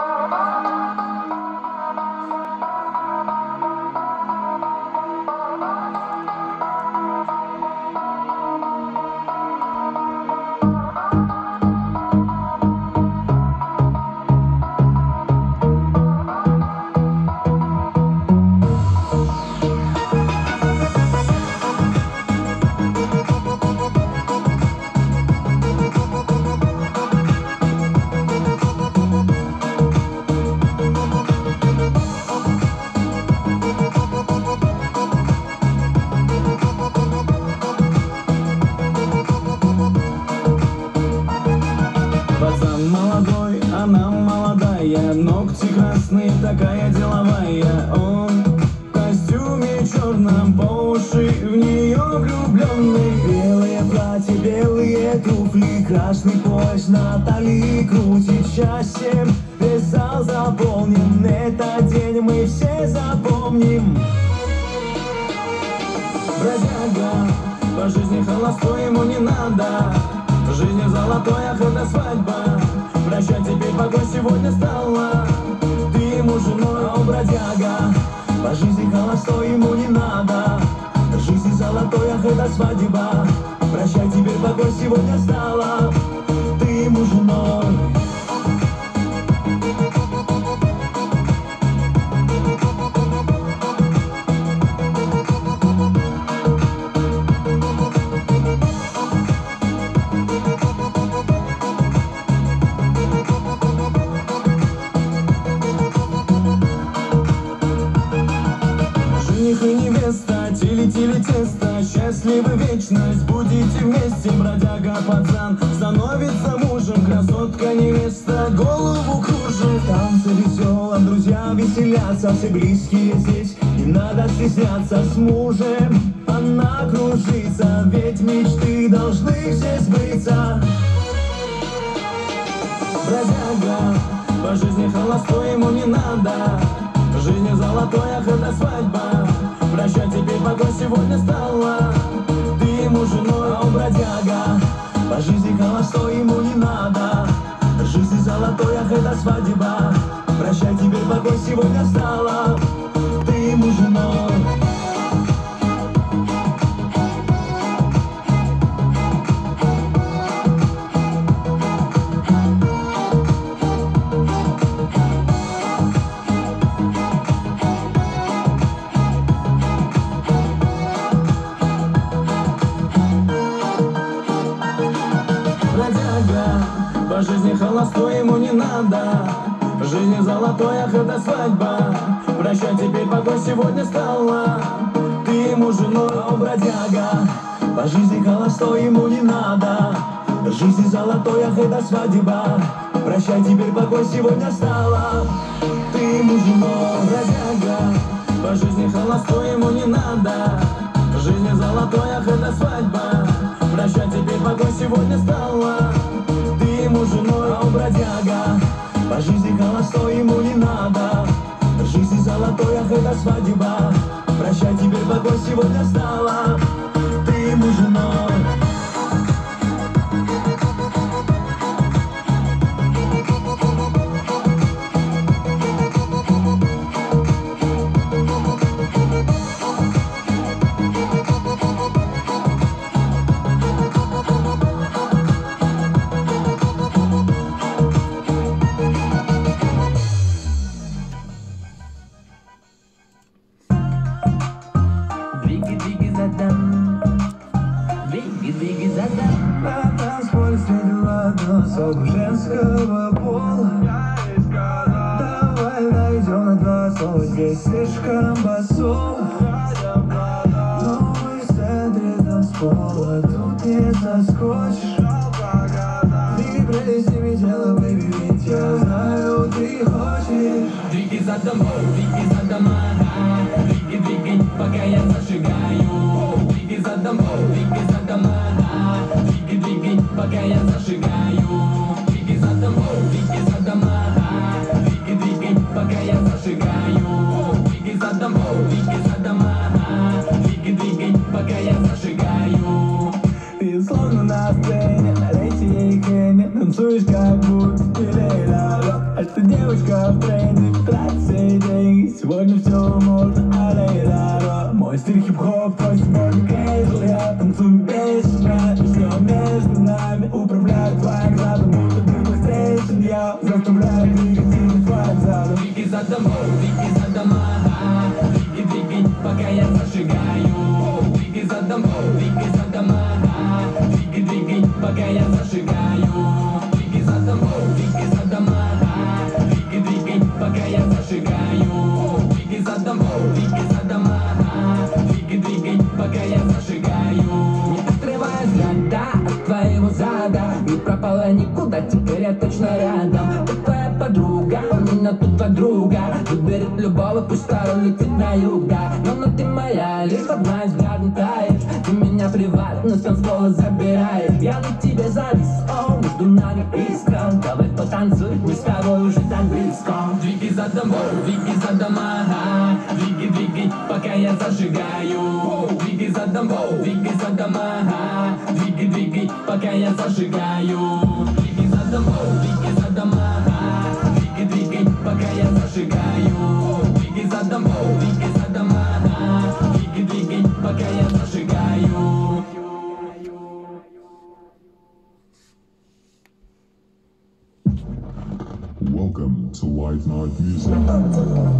Oh, молодой, она молодая Ногти красные, такая деловая. Он в костюме черном По уши в нее влюбленный Белое платье, белые туфли Красный пояс на талии Крутит счастьем Весь зал заполнен Этот день мы все запомним. Бродяга, по жизни холостой ему не надо. В жизни золотой, ах, это свадьба Прощай, теперь погодь сегодня стала Ты ему женой, а он бродяга. По жизни холостой ему не надо. В жизни золотой, ах, это свадьба. Прощай, теперь погодь сегодня стала Ты ему женой стесняться С мужем она кружится Ведь мечты должны все сбыться. Бродяга, по жизни холостой ему не надо. В жизни золотой, ах, это свадьба. Прощай, теперь погодь сегодня стала Ты ему женой, а он бродяга. По жизни холостой ему не надо. В жизни золотой, ах, это свадьба. Прощай, теперь погодь сегодня стала Ты ему женой холостой ему не надо. В жизни золотой, ах, это свадьба. Прощай, теперь погодь сегодня стала Ты ему женой, а бродяга. По жизни холостой ему не надо. В жизни золотой, ах, это свадьба. Прощай, теперь погодь сегодня стала Ты ему женой, бродяга. По жизни холостой ему не надо. В жизни золотой, ах, это свадьба. Прощай, теперь погодь сегодня стала ему женой, а он бродяга. По жизни холостой ему не надо. Жизни золотой, ах, это свадьба. Прощай, теперь погодь сегодня стала. Ты ему женой пока я зажигаю Двиги задам, двиги задам ага. Двиги, двиги, пока я зажигаю Пускаю ли ты на юга. Но, но ты моя, лишь под моим взглядом таешь Ты меня приватно с танцпола забираешь Я на тебе завис, о, между нами искра. Давай потанцуй, мы с тобой уже так близко. Двигай за домой, двигай за дома. Двигай, двигай, пока я зажигаю. Двигай за домой, двигай за дома. Двигай, двигай, пока я зажигаю. Like music.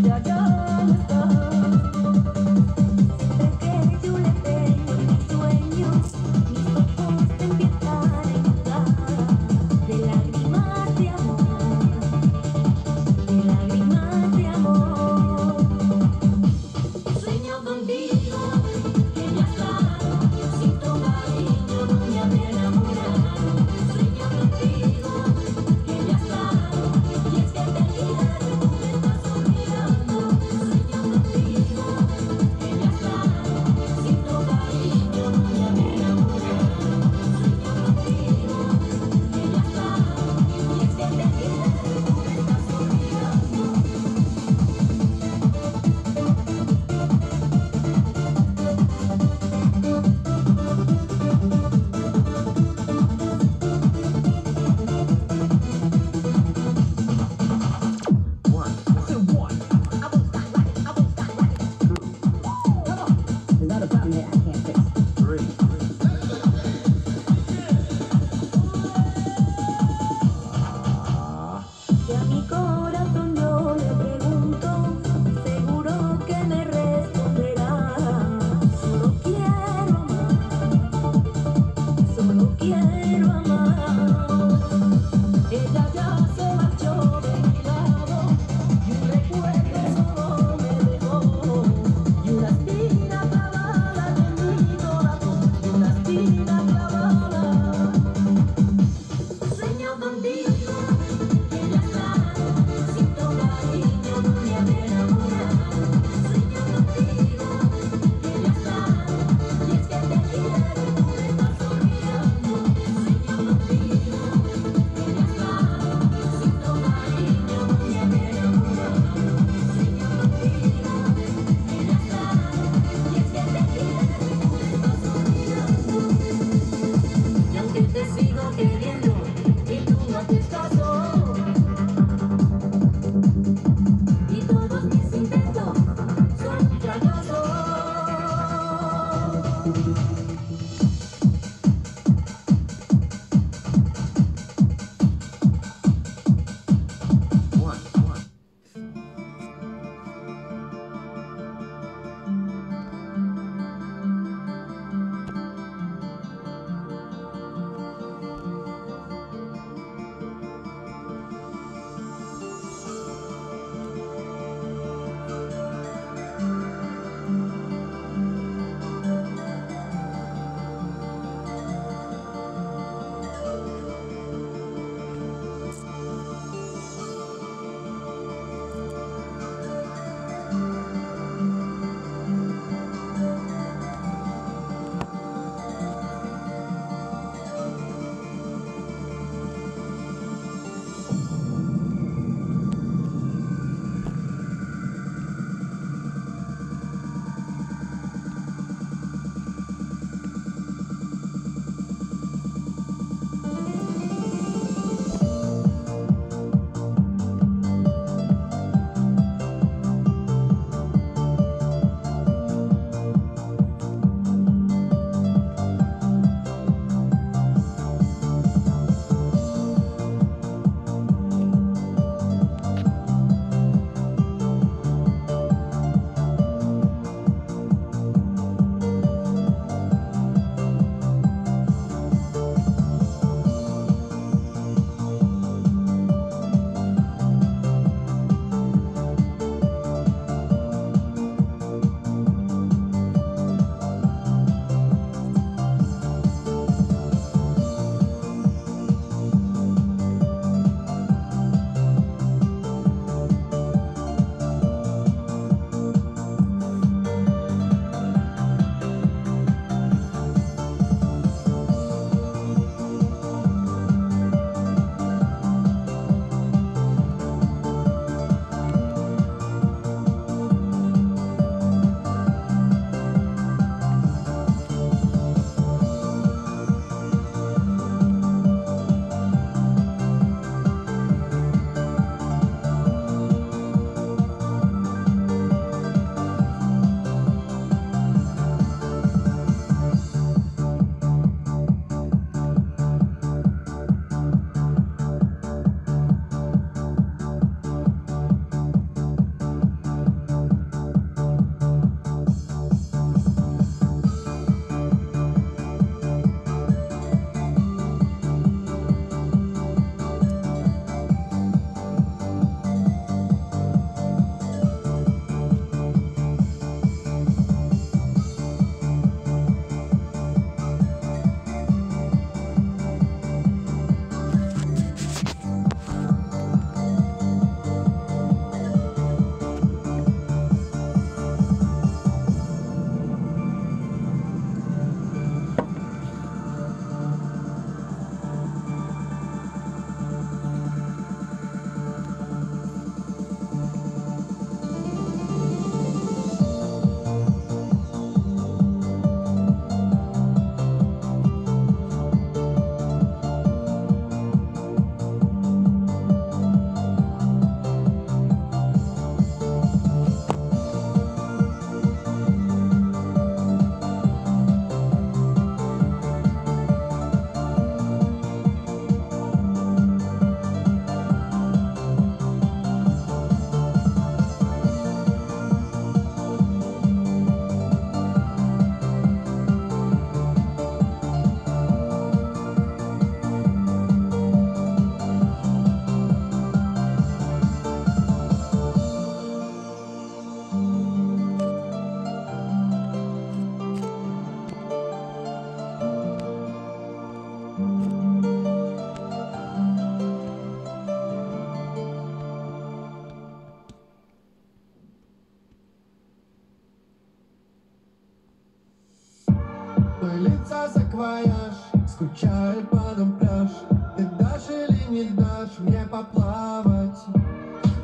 da da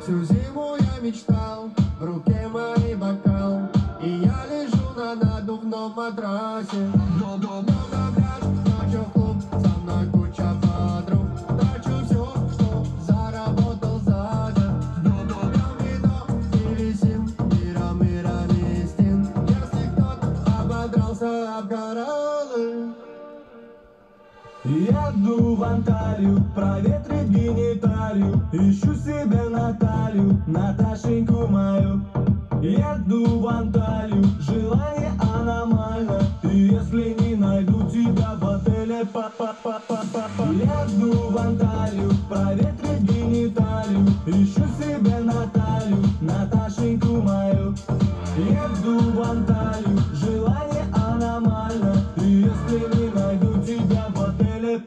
Всю зиму я мечтал, Еду в Анталию, проветрить гениталию. Ищу себе Наталью, Наташеньку мою. Еду в Анталию, желание аномально. И если не найду тебя в отеле па па па па па па. Еду в Анталию, проветрить гениталию. Ищу себе Наталью, Наташеньку мою. Еду в Анталию, желание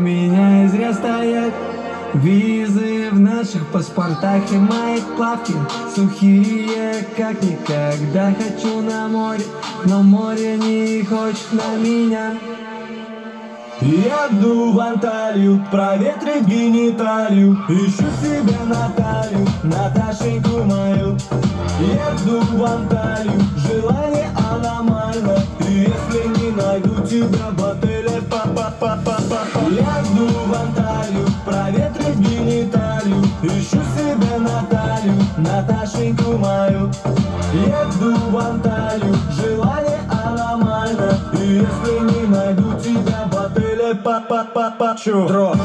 меня и зря стоять. Визы в наших паспортах и мои плавки. Сухие, как никогда Хочу на море, но море не хочет на меня. Еду в Анталию, проветрить гениталию Ищу себе Наталью, Наташеньку мою Еду в Анталию, желание аномально И если найду тебя в отеле па па па па па па Еду в Анталию, проветрить гениталию Ищу себе Наталью, Наташеньку мою. Еду в Анталию, желание аномально. И если не найду тебя в отеле па па па па Чу, дроп.